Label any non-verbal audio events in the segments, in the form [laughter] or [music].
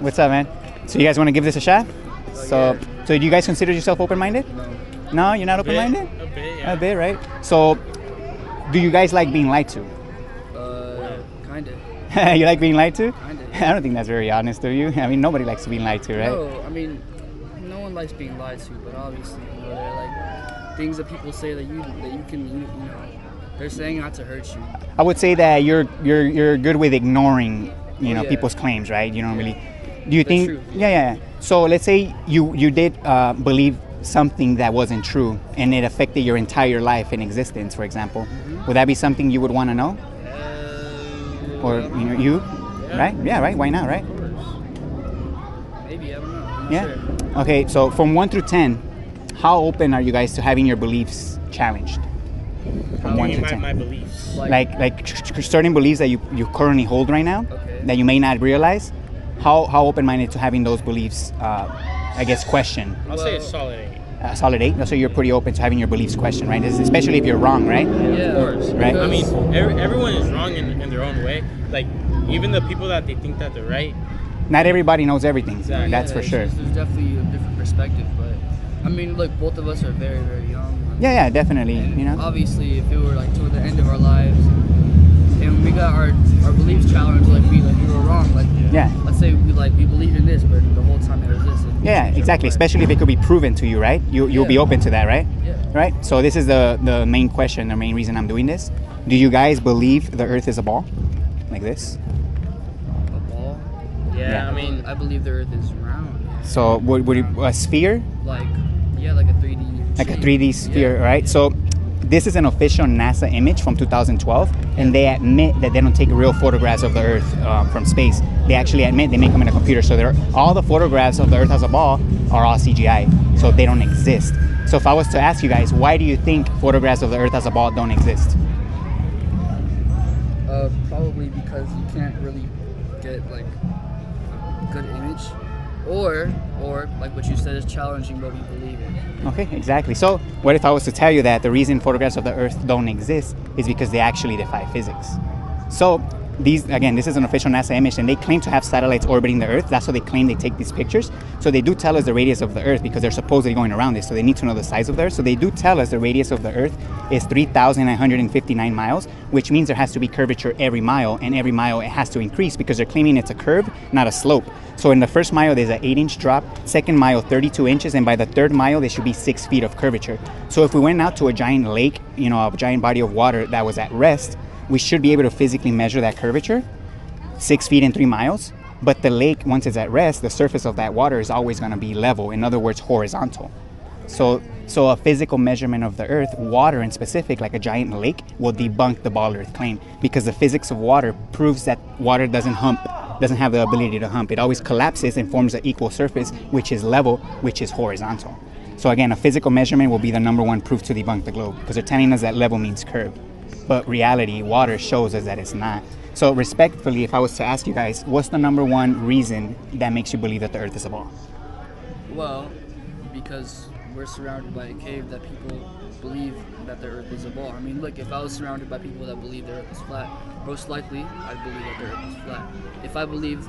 What's up, man? So you guys want to give this a shot? So, so do you guys consider yourself open-minded? No. No, you're not open-minded. A bit, yeah. A bit, right? So, do you guys like being lied to? Uh, kinda. [laughs] you like being lied to? Kinda. [laughs] I don't think that's very honest of you. [laughs] I mean, nobody likes to being lied to, right? No, I mean, no one likes being lied to, but obviously, you know, they're like things that people say that you that you can, you, you know, they're saying not to hurt you. I would say that you're you're you're good with ignoring, you Oh, know, yeah. people's claims, right? You don't really. Do you The think? Yeah, yeah. yeah. So let's say you you did uh, believe something that wasn't true, and it affected your entire life and existence, for example. Mm-hmm. Would that be something you would want to know, Uh, or you know, you, right? Yeah, right. Why not, right? maybe I don't know. I'm Yeah. Sure. Okay. So from one through ten, how open are you guys to having your beliefs challenged? From one to my, ten. my beliefs. like like ch- certain beliefs that you, you currently hold right now Okay. that you may not realize how, how open-minded to having those beliefs uh, i guess question I'll say a Well- solid eight. uh, solid eight so you're pretty open to having your beliefs questioned right especially if you're wrong right Yeah, Of course. Right. I mean, every, everyone is wrong in, in their own way. Like, even the people that they think that they're right. not everybody knows everything Exactly. that's Yeah, for sure just- There's definitely a different perspective, but I mean, look, both of us are very, very young. yeah yeah definitely And you know Obviously, if it were like toward the end of our lives, and we got our our beliefs challenged, like we like we were wrong, like Yeah. Let's say we like we believe in this, but the whole time it was this. yeah exactly especially if it could be proven to you right you, you'll be open to that right Yeah. right so this is the the main question the main reason i'm doing this do you guys believe the earth is a ball like this A ball. Yeah, Yeah. I mean, I believe the Earth is round. so would, would it, a sphere Like yeah, like a 3D. like a 3D sphere, Yeah. right? So this is an official NASA image from 2012, and they admit that they don't take real photographs of the Earth um, from space. They actually admit they make them in a computer. So all the photographs of the Earth as a ball are all CGI, so they don't exist. So if I was to ask you guys, why do you think photographs of the Earth as a ball don't exist? Uh, probably because you can't really get like a good image, or or like what you said is challenging what we believe in. Okay, exactly. So what if I was to tell you that the reason photographs of the Earth don't exist is because they actually defy physics? So these again, this is an official NASA image, and they claim to have satellites orbiting the Earth. That's what they claim they take these pictures. So they do tell us the radius of the Earth because they're supposedly going around it. So they need to know the size of the Earth. So they do tell us the radius of the Earth is 3,959 miles, which means there has to be curvature every mile, and every mile it has to increase because they're claiming it's a curve, not a slope. So in the first mile, there's an eight-inch drop. Second mile, 32 inches, and by the third mile, there should be six feet of curvature. So if we went out to a giant lake, you know, a giant body of water that was at rest, we should be able to physically measure that curvature, six feet in three miles. But the lake, once it's at rest, the surface of that water is always going to be level. In other words, horizontal. So, so a physical measurement of the Earth, water in specific, like a giant lake, will debunk the ball Earth claim because the physics of water proves that water doesn't hump, doesn't have the ability to hump. It always collapses and forms an equal surface, which is level, which is horizontal. So again, a physical measurement will be the number one proof to debunk the globe because they're telling us that level means curve, but reality, water shows us that it's not. So respectfully, if I was to ask you guys, what's the number one reason that makes you believe that the Earth is a ball? Well, because we're surrounded by a cave that people believe that the Earth is a ball. I mean, look, if I was surrounded by people that believe the Earth is flat, most likely I'd believe that the Earth is flat. If I believe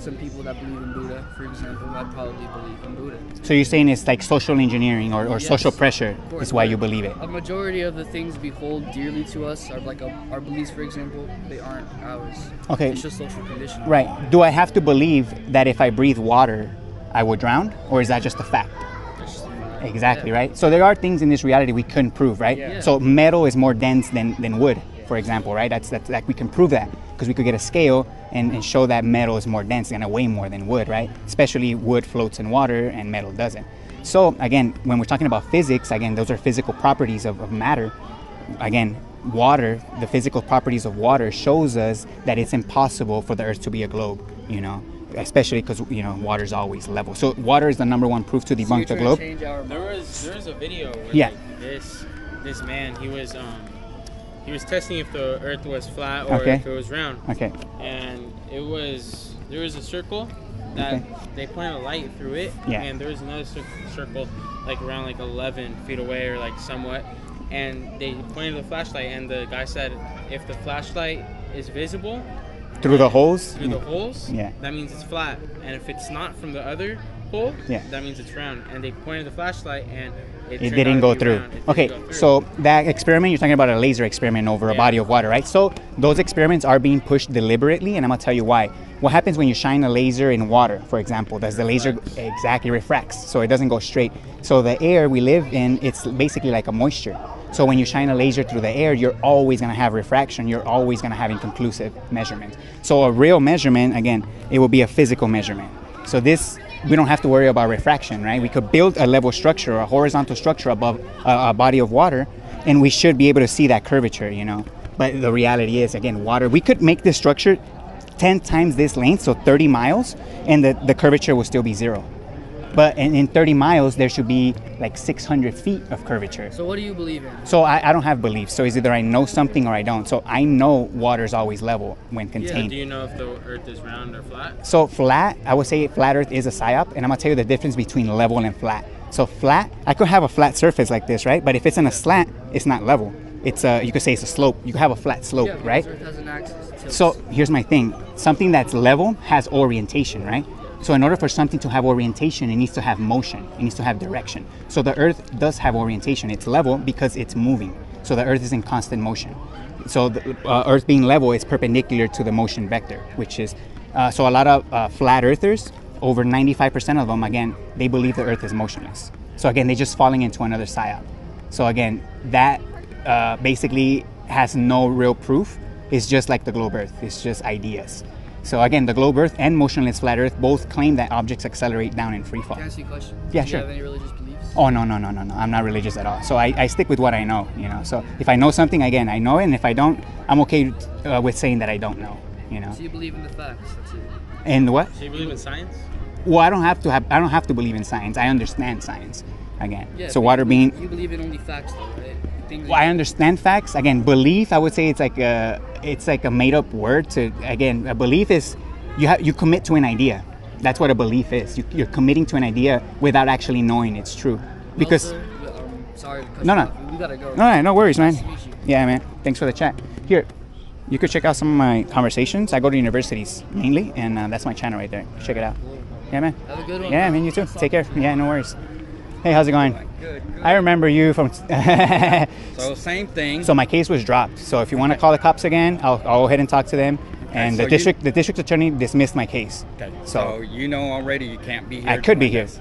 some people that believe in Buddha, for example, I'd probably believe in Buddha. So you're saying it's like social engineering or, or Yes, social pressure is why you believe it. A majority of the things we hold dearly to us are like a, our beliefs, for example, they aren't ours. Okay. It's just social conditioning. Right. Do I have to believe that if I breathe water, I will drown? Or is that just a fact? Exactly, Yeah. right? So there are things in this reality we couldn't prove, right? Yeah. So metal is more dense than, than wood, for example, right? That's, that's like we can prove that because we could get a scale and, and show that metal is more dense and weigh more than wood, right? Especially wood floats in water and metal doesn't. So again, when we're talking about physics, again, those are physical properties of, of matter. Again, water, the physical properties of water shows us that it's impossible for the earth to be a globe, you know, especially because, you know, water is always level. So water is the number one proof to So debunk the trying to globe. our There was there was a video where Yeah. like, this this man he was um he was testing if the earth was flat or Okay. if it was round Okay. and it was there was a circle that Okay. they pointed a light through it Yeah. and there was another cir- circle like around like 11 feet away or like somewhat and they pointed the flashlight and the guy said if the flashlight is visible through the holes. through the holes, Yeah. that means it's flat. And if it's not from the other hole, Yeah. that means it's round. And they pointed the flashlight and it, it didn't go through. It Okay, go through. so that experiment you're talking about a laser experiment over a body of water, right? So those experiments are being pushed deliberately, and I'm gonna tell you why. What happens when you shine a laser in water, for example? Does the laser exactly refracts, so it doesn't go straight? So the air we live in, it's basically like a moisture. So when you shine a laser through the air, you're always gonna have refraction. You're always gonna have inconclusive measurement. So a real measurement, again, it will be a physical measurement. So this we don't have to worry about refraction, right? We could build a level structure, a horizontal structure above a, a body of water, and we should be able to see that curvature, you know. But the reality is, again, water. We could make this structure 10 times this length, so 30 miles, and the, the curvature will still be zero. But in, in 30 miles, there should be like 600 feet of curvature. So what do you believe in? So I, I don't have beliefs. So it's either I know something or I don't. So I know water is always level when contained. do you know if the Earth is round or flat? So flat, I would say flat Earth is a psyop, and I'm gonna tell you the difference between level and flat. So flat, I could have a flat surface like this, right? But if it's in a slant, it's not level. It's a, you could say it's a slope. You could have a flat slope, yeah, right? Earth has an axis. So here's my thing. Something that's level has orientation, right? So in order for something to have orientation, it needs to have motion. It needs to have direction. So the Earth does have orientation. It's level because it's moving. So the Earth is in constant motion. So the uh, Earth being level is perpendicular to the motion vector, which is uh, so a lot of uh, flat earthers, over 95% of them, again, they believe the Earth is motionless. So again, they're just falling into another psyop. So again, that uh, basically has no real proof. It's just like the globe Earth. It's just ideas. So again, the globe Earth and motionless flat Earth both claim that objects accelerate down in free fall. Can I ask you a question? Yeah, do sure. you have any religious beliefs? Oh no no no no no! I'm not religious at all. So I, I stick with what I know. You know. So if I know something, again, I know it, and if I don't, I'm okay uh, with saying that I don't know. You know. So you believe in the facts. That's it. And what? Do you believe in science? Well, I don't have to have. I don't have to believe in science. I understand science. Again. Yeah. so water being. You believe in only facts, though, right? Things Well, I understand facts. Again, belief. I would say it's like a. It's like a made up word. To again, a belief is you have you commit to an idea. That's what a belief is. You, you're committing to an idea without actually knowing it's true. Because Well, sir, um, sorry No, no. We gotta go. No, no, no worries, man. Nice to meet you. Yeah, man. Thanks for the chat. Here, you could check out some of my conversations. I go to universities mainly, and uh, that's my channel right there. Check it out. Yeah, man. Have a good one. Yeah, man. You too. Take care. Yeah, no worries. Hey, how's it going? Good, good. I remember you from. [laughs] So same thing. so my case was dropped. So if you want to call the cops again, I'll, I'll go ahead and talk to them. And so the you- district, the district attorney dismissed my case. Okay, So, so you know already you can't be here. I could be here. this.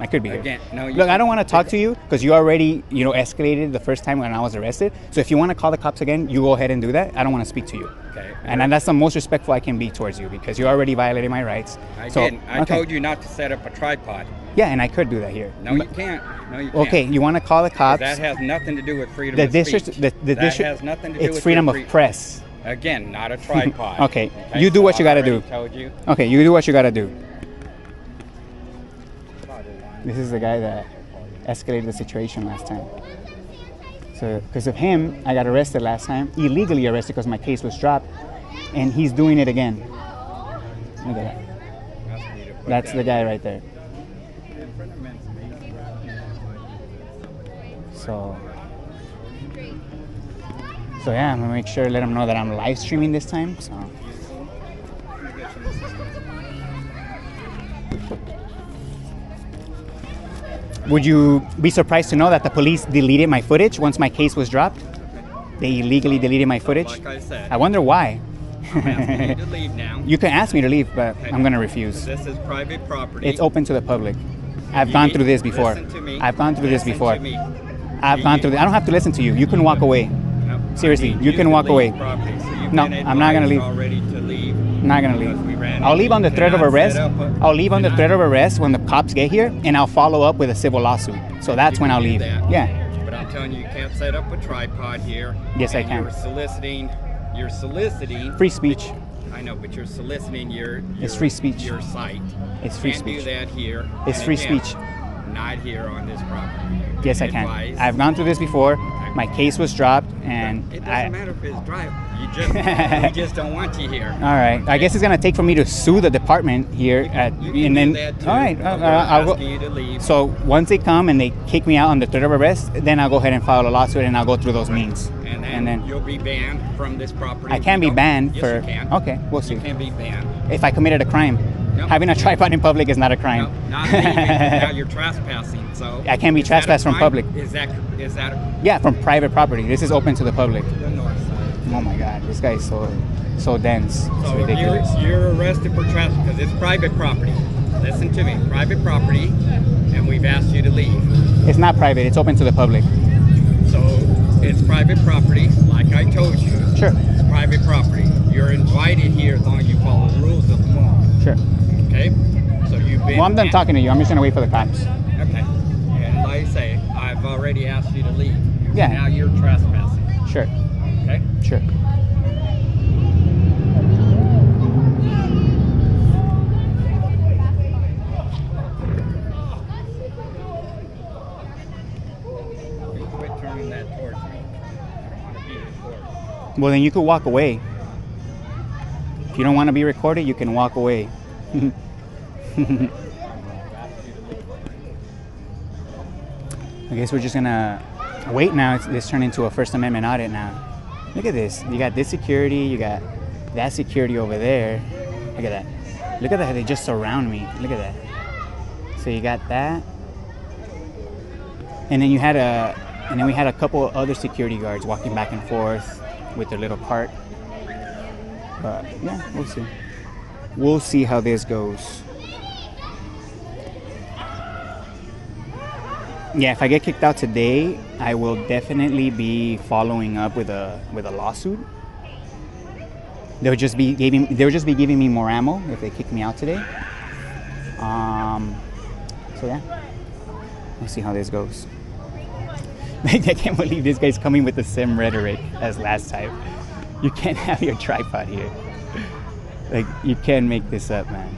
I could be here. Again, no, you Look, I don't want to talk to you because you already, you know, escalated the first time when I was arrested. So if you want to call the cops again, you go ahead and do that. I don't want to speak to you. Okay. And, and that's the most respectful I can be towards you because you already violated my rights. I so, didn't. I okay. told you not to set up a tripod. Yeah, and I could do that here. No, you can't. No, you can't. Okay, you want to call the cops? That has nothing to do with freedom the of district, speech. the, the that district, has nothing to do it's with freedom of press. Again, not a [laughs] tripod. Okay, you do so what you gotta do. Told you. Okay, you do what you got to do. This is the guy that escalated the situation last time. So, because of him, I got arrested last time, illegally arrested because my case was dropped, and he's doing it again. Look at that. That's the guy right there. So, so yeah, I'm gonna make sure let him know that I'm live streaming this time. So. Would you be surprised to know that the police deleted my footage once my case was dropped? They illegally deleted my footage. Like I said, I wonder why. You to [laughs] leave now. You can ask me to leave, but I'm gonna refuse. This is private property. It's open to the public. I've You gone through this before. Listen to me. I've gone through this before. To. I've You- gone through this. I don't have to listen to you. You can walk away. No, Seriously, need you can walk away. property, so No, I'm not gonna advised leave. Already to leave. I'm not gonna leave. I'll leave on the threat of arrest. set up a- I'll leave on the threat of arrest when the cops get here, and I'll follow up with a civil lawsuit. So that's You when I'll leave. that. Yeah. But I'm telling you, you can't set up a tripod here. Yes, I can. You're soliciting. You're soliciting. Free speech. I know, but you're soliciting your. It's free speech. Your site. It's free Can't speech. do that here. It's free again, speech. not here on this property. Yes, I can. I've gone through this before. My case was dropped, and It doesn't I. matter if it's dry. You just we [laughs] just don't want you here. All right. I guess it's gonna take for me to sue the department here at, You can and then. do that too. all right. Uh, uh, I'll go. you to leave. So once they come and they kick me out on the third of arrest, then I'll go ahead and file a lawsuit and I'll go through those means. and then, and then- you'll be banned from this property. I can you be banned yes, for. You can. Okay, we'll see. You can be banned. If I committed a crime, No. having a tripod in public is not a crime. No, not leaving. [laughs] now you're trespassing. So I can't be trespassed from public. Is that is that yeah, from private property. This is open to the public. the? Oh my God, this guy is so so dense. It's So you're, you're arrested for trespass because it's private property. Listen to me, private property, and we've asked you to leave. It's not private. It's open to the public. So it's private property, like I told you. Sure, It's private property. You're invited here as long as you follow the rules of the mall. sure. Okay? So you've been. Well, I'm done talking to you. I'm just gonna wait for the cops. Okay. And like I say, I've already asked you to leave. Yeah. Now you're trespassing. Sure, Okay? sure. You quit turning that towards me. I don't want to be recorded. Well, then you could walk away. If you don't want to be recorded, you can walk away. [laughs] I guess we're just gonna wait now. It's, this turned into a First Amendment audit now. Look at this. You got this security. You got that security over there. Look at that. Look at that. They just surround me. Look at that. So you got that, and then you had a, and then we had a couple other security guards walking back and forth with their little cart. But yeah, we'll see. We'll see how this goes. Yeah, if I get kicked out today, I will definitely be following up with a with a lawsuit. They'll just be giving they'll just be giving me more ammo if they kick me out today. Um, so yeah, we'll see how this goes. [laughs] I can't believe this guy's coming with the same rhetoric as last time. You can't [laughs] have your tripod here. Like you can't make this up, man.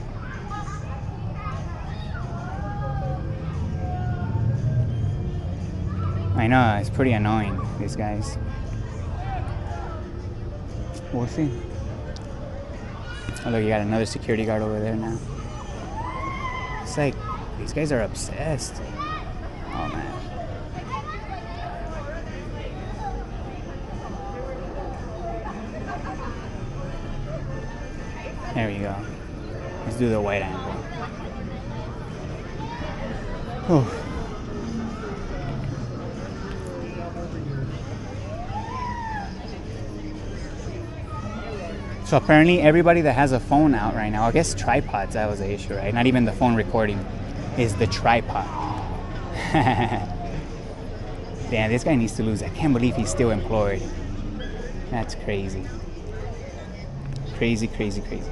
I know, it's pretty annoying, these guys. We'll see. Oh, look, you got another security guard over there now. It's like, these guys are obsessed. Oh, man. There we go. Let's do the white angle. Oh. So apparently, everybody that has a phone out right now, I guess tripods, that was the issue, right? Not even the phone recording, is the tripod. [laughs] Damn, this guy needs to lose. I can't believe he's still employed. That's crazy. Crazy, crazy, crazy.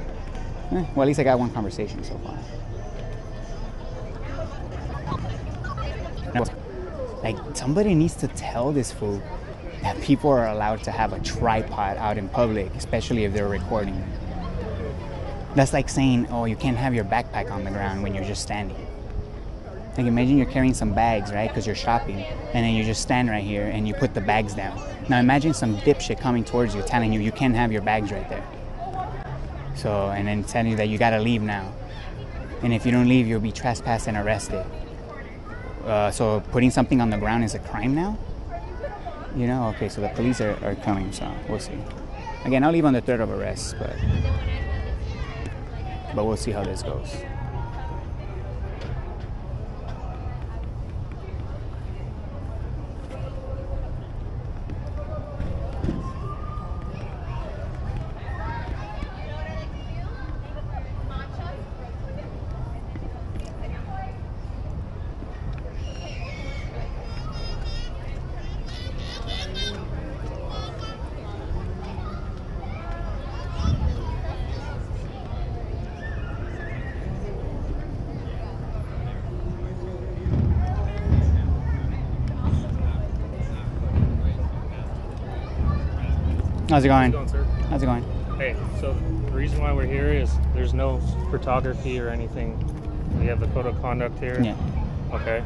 Eh, well, at least I got one conversation so far. Like, somebody needs to tell this fool that people are allowed to have a tripod out in public, especially if they're recording. That's like saying, oh, you can't have your backpack on the ground when you're just standing. Like, imagine you're carrying some bags, right? Because you're shopping, and then you just stand right here and you put the bags down. Now, imagine some dipshit coming towards you telling you you can't have your bags right there. So, and then telling you that you gotta leave now. And if you don't leave, you'll be trespassed and arrested. Uh, so, putting something on the ground is a crime now? You know, okay, so the police are, are coming, so we'll see. Again, I'll leave on the threat of arrest, but but we'll see how this goes. How's it going? How's it going, sir? How's it going? Hey, so the reason why we're here is there's no photography or anything. We have the code of conduct here. Yeah. Okay.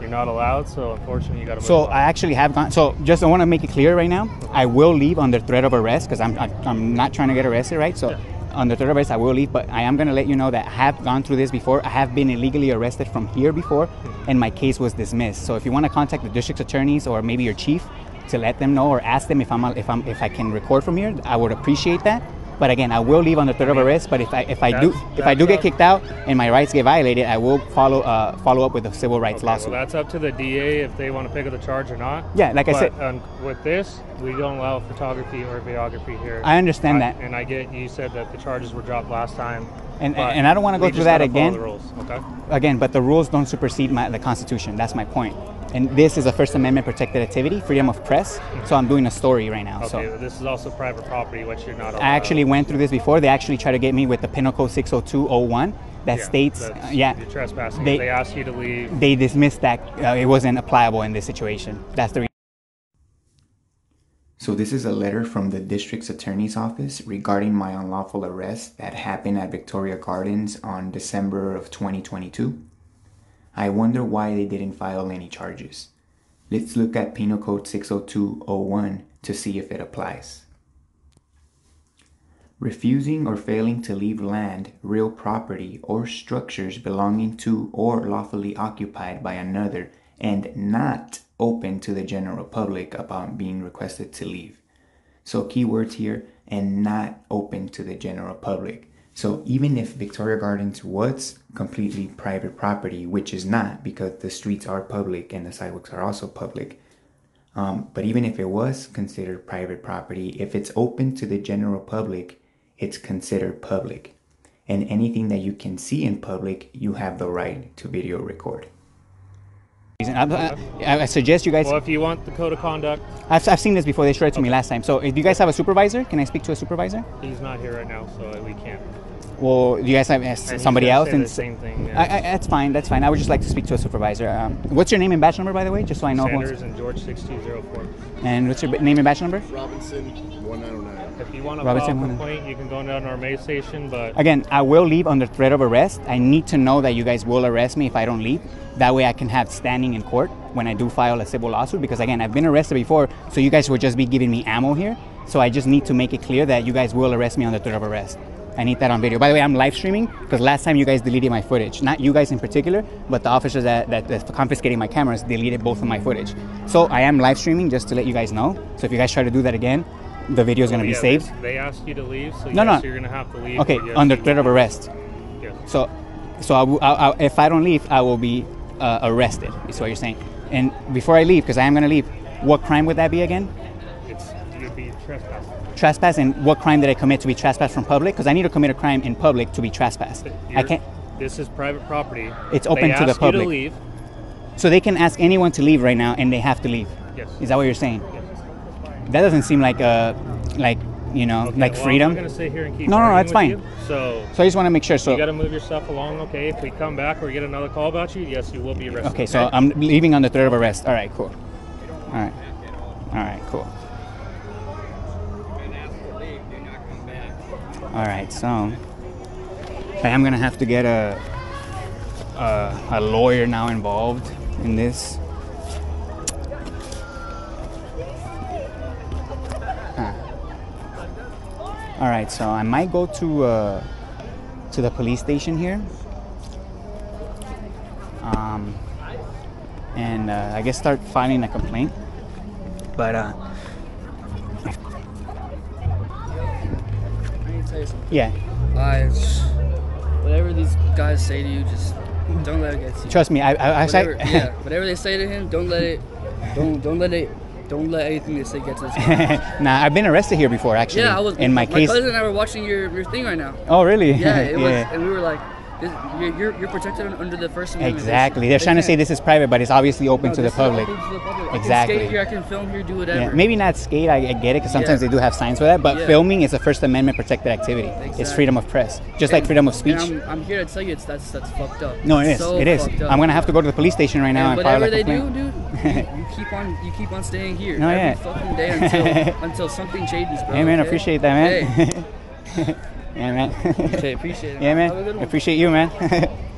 You're not allowed, so unfortunately you got to move So on. I actually have gone. So just I want to make it clear right now. I will leave under threat of arrest because I'm I, I'm not trying to get arrested, right? So under threat of arrest, I will leave. But I am going to let you know that I have gone through this before. I have been illegally arrested from here before, hmm. and my case was dismissed. So if you want to contact the district attorneys or maybe your chief to let them know or ask them if I'm if I'm if I can record from here, I would appreciate that. But again, I will leave on under threat of arrest. But if I if I do if I do get kicked out and my rights get violated, I will follow uh, follow up with a civil rights Okay, lawsuit. Well, that's up to the DA if they want to pick up the charge or not. Yeah, like I said- um, with this, we don't allow photography or videography here. I understand I- that. and I get you said that the charges were dropped last time. And- but and I don't wanna go through that again. The rules, okay. again, but the rules don't supersede my, the Constitution. That's my point. And this is a First Amendment protected activity, freedom of press. So I'm doing a story right now. Okay, So this is also private property, which you're not allowed. I actually went through this before. They actually tried to get me with the Penal Code 60201 that Yeah, states, uh, yeah, you're trespassing. they- They, asked you to leave. they dismissed that uh, it wasn't applicable in this situation. That's the reason. So this is a letter from the district's attorney's office regarding my unlawful arrest that happened at Victoria Gardens on December of 2022. I wonder why they didn't file any charges. Let's look at Penal Code 60201 to see if it applies. Refusing or failing to leave land, real property, or structures belonging to or lawfully occupied by another and not open to the general public upon being requested to leave. So, keywords here and not open to the general public. So, even if Victoria Gardens was completely private property, which is not because the streets are public and the sidewalks are also public, um, but even if it was considered private property, if it's open to the general public, it's considered public. And anything that you can see in public, you have the right to video record. I, I suggest you guys. Well, if you want the code of conduct, I've, I've seen this before. They showed it to me last time. So, if you guys have a supervisor, can I speak to a supervisor? he's not here right now, so we can't. Well, do you guys have uh, And somebody else? say And the same thing. Yeah. I, that's fine. That's fine. I would just like to speak to a supervisor. Um, what's your name and batch number, by the way, just so I know. who- Sanders and George 6204. And what's your name and batch number? Robinson, 1909. If you want to file a complaint, you can go down to our May station, but Again, I will leave under threat of arrest. I need to know that you guys will arrest me if I don't leave. That way I can have standing in court when I do file a civil lawsuit because again, I've been arrested before, so you guys would just be giving me ammo here. So I just need to make it clear that you guys will arrest me under threat of arrest. I need that on video. By the way, I'm live streaming because last time you guys deleted my footage. Not you guys in particular, but the officers that, that, that confiscating my cameras deleted both of my footage. So I am live streaming just to let you guys know. So if you guys try to do that again, the video is going to be Yeah, saved. They, they asked you to leave, so No, yes, no. you're gonna have to leave. Okay, under threat of arrest. Yes. So, so I I- I- if I don't leave, I will be uh, arrested. Is what you're saying. And before I leave, because I am gonna leave, what crime would that be again? It's you'd be trespassing. Trespass. And what crime did I commit to be trespassed from public? Because I need to commit a crime in public to be trespassed. I can't. This is private property. It's open They to the public. to leave. So they can ask anyone to leave right now, and they have to leave. Yes. Is that what you're saying? That doesn't seem like uh like you know Okay, like well, freedom. I'm gonna sit here and keep. No, no, no, that's fine. you. So So I just want to make sure. So you got to move yourself along. Okay, if we come back or get another call about you, yes, you will be arrested. Okay, so I'm leaving on the threat of arrest. All right, cool. All right, all right, cool. Been asked to leave, do not come back. All right, so I am gonna have to get a a, a lawyer now involved in this. All right, so I might go to uh, to the police station here. Um, and uh, I guess start filing a complaint. But uh, I need to tell you something. yeah, whatever these guys say to you, just don't let it get to you. trust me, I I, I, whatever, yeah, whatever they say to him, don't let it, don't don't let it, don't let anything they say get to this. [laughs] nah, I've been arrested here before, actually. yeah, I was. in my, case. my cousin and I were watching your, your thing right now. Oh, really? Yeah, [laughs] it was, and we were like, this, you're, you're protected under the First Amendment. Exactly. They're trying to say this is private, but it's obviously open No, to the is open public. to the public. I Exactly. can skate here, I can film here, do whatever. Yeah, maybe not skate. I, I get it because sometimes Yeah. they do have signs for that. But Yeah. filming is a First Amendment protected activity. It's freedom of press, just like freedom of speech. And I'm, I'm here to tell you, it's that's that's fucked up. No, it is. So it is. I'm gonna have to go to the police station right now And and, whatever they do, dude, [laughs] you, you keep on you keep on staying here No, every fucking day until [laughs] until something changes, bro. Hey man, okay? appreciate that, man. Hey, [laughs] yeah, man. okay, appreciate it. [laughs] yeah, man. A good one. Appreciate you, man. [laughs]